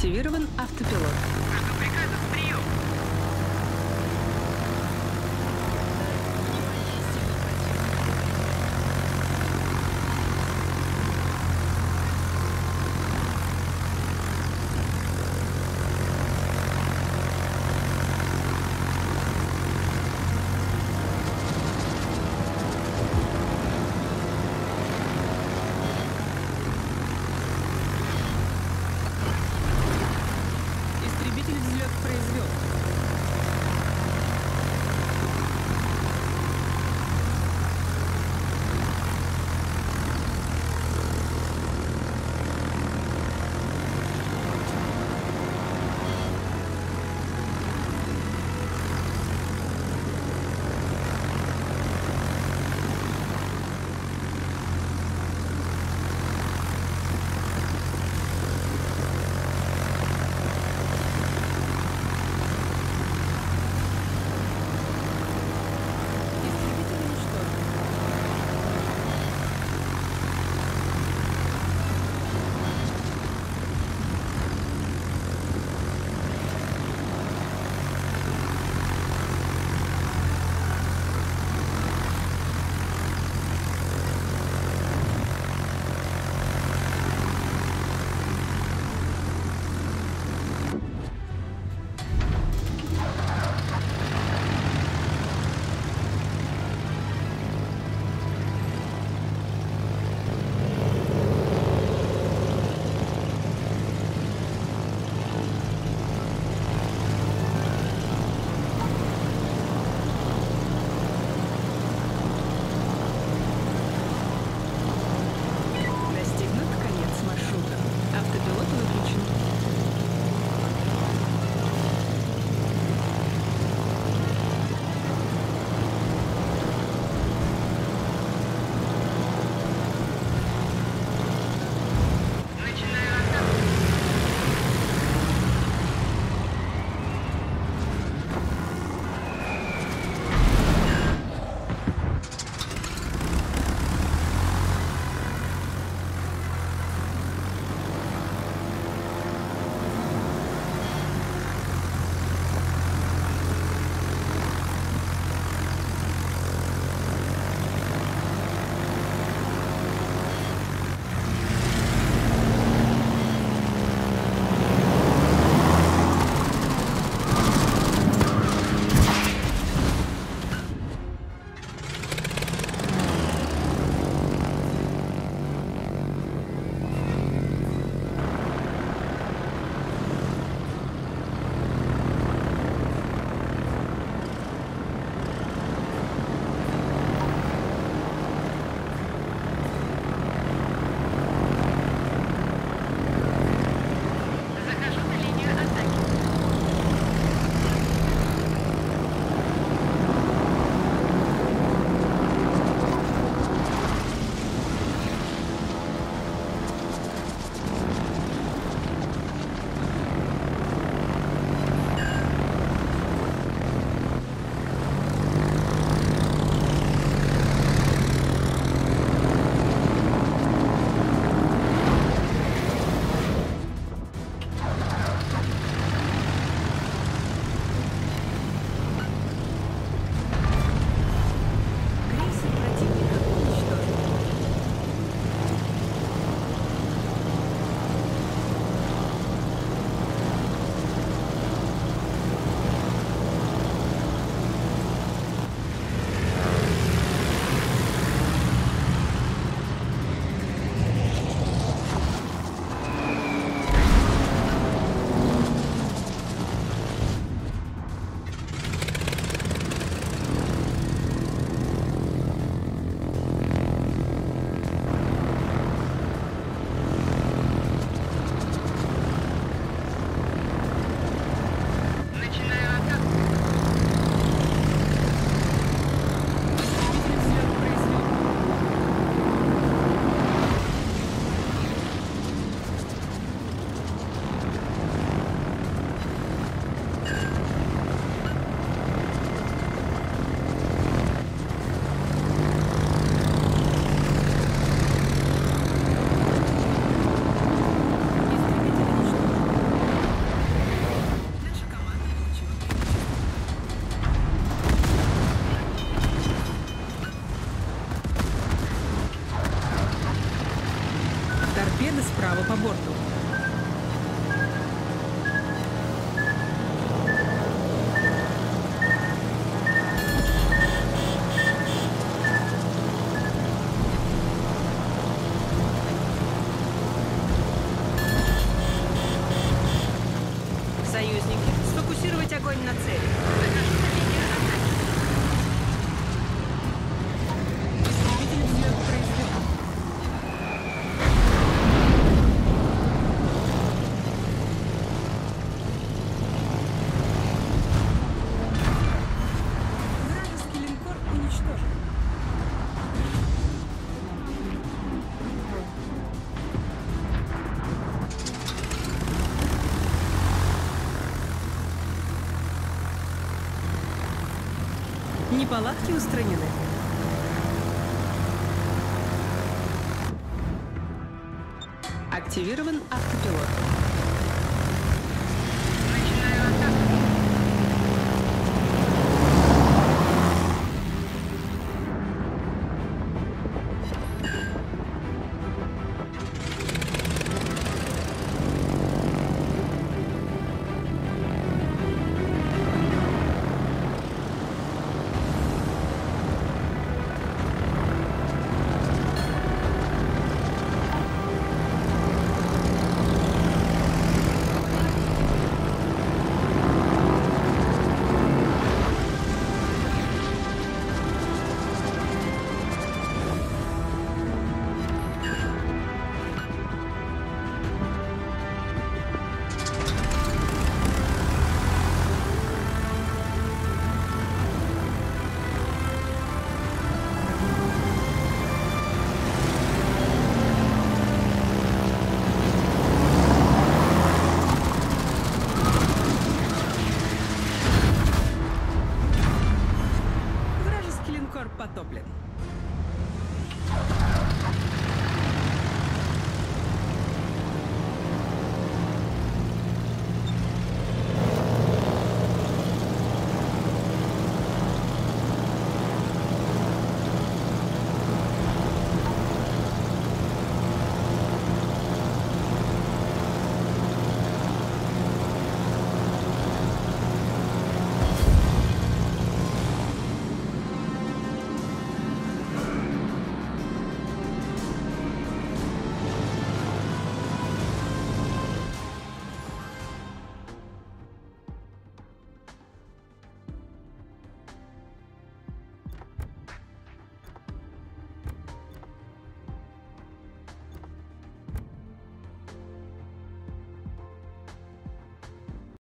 Активирован автопилот. По борту. Неполадки устранены. Активирован автопилот.